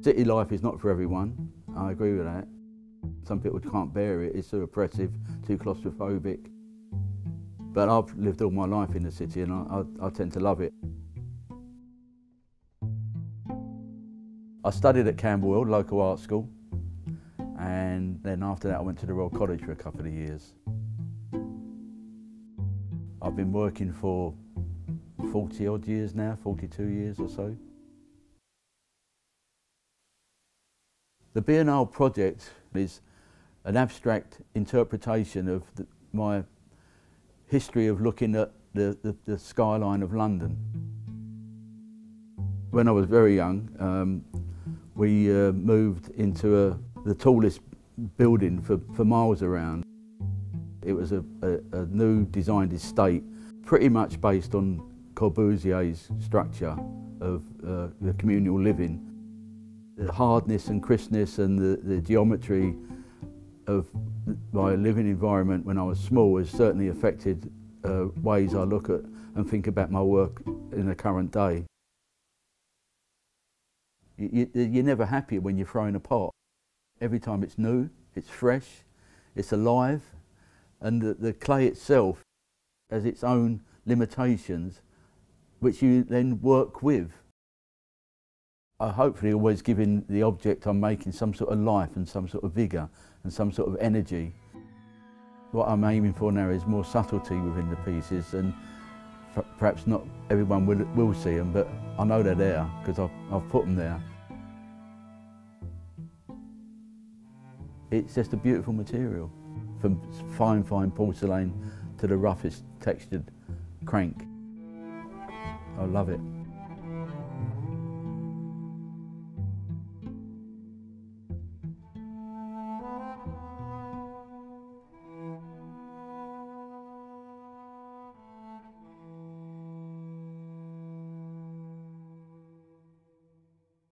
City life is not for everyone, I agree with that. Some people can't bear it, it's too oppressive, too claustrophobic. But I've lived all my life in the city and I, I, I tend to love it. I studied at Camberwell, local art school, and then after that I went to the Royal College for a couple of years. I've been working for 40 odd years now, 42 years or so. The Biennale project is an abstract interpretation of the, my history of looking at the, the, the, skyline of London. When I was very young, um, we uh, moved into a, the tallest building for, for miles around. It was a, a, a new designed estate, pretty much based on Corbusier's structure of uh, the communal living. The hardness and crispness and the, the geometry of my living environment when I was small has certainly affected uh, ways I look at and think about my work in the current day. You, you're never happy when you're throwing a pot. Every time it's new, it's fresh, it's alive, and the, the clay itself has its own limitations which you then work with. I hopefully always giving the object I'm making some sort of life and some sort of vigour and some sort of energy. What I'm aiming for now is more subtlety within the pieces and perhaps not everyone will, will see them, but I know they're there because I've, I've put them there. It's just a beautiful material, from fine, fine porcelain to the roughest textured crank. I love it.